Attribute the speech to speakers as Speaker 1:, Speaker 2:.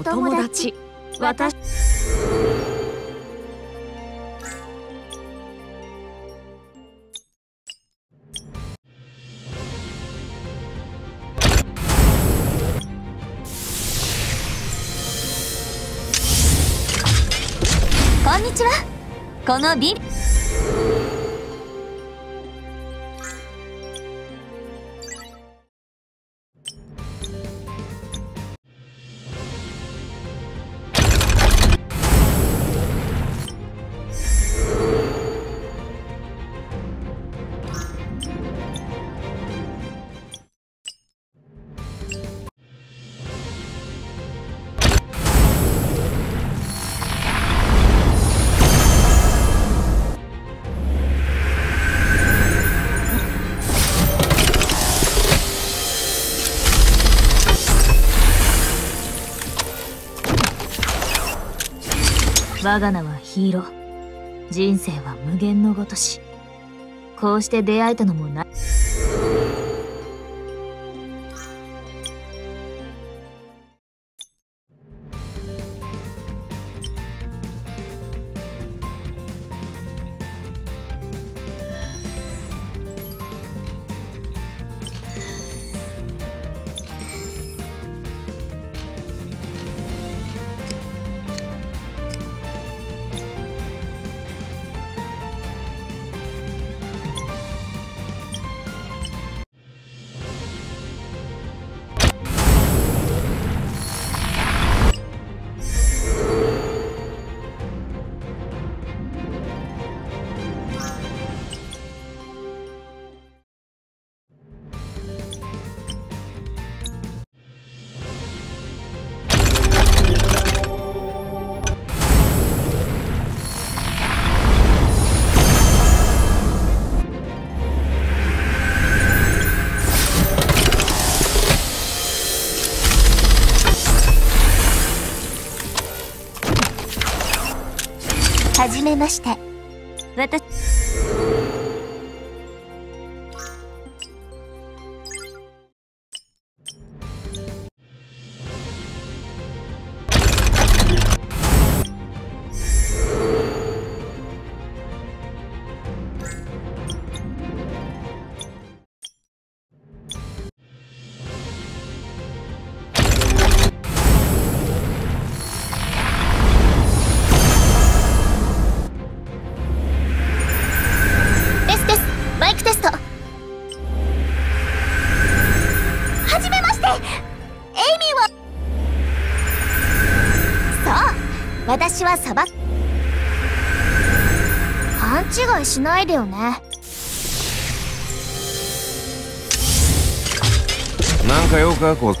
Speaker 1: 友達。私。
Speaker 2: こんにちは。このビル我が名はヒーロー。人生は無限のごとし。こうして出会えたのもな。いはじめまして。私私はサバ勘違いしないでよね。
Speaker 3: なんかよくあこ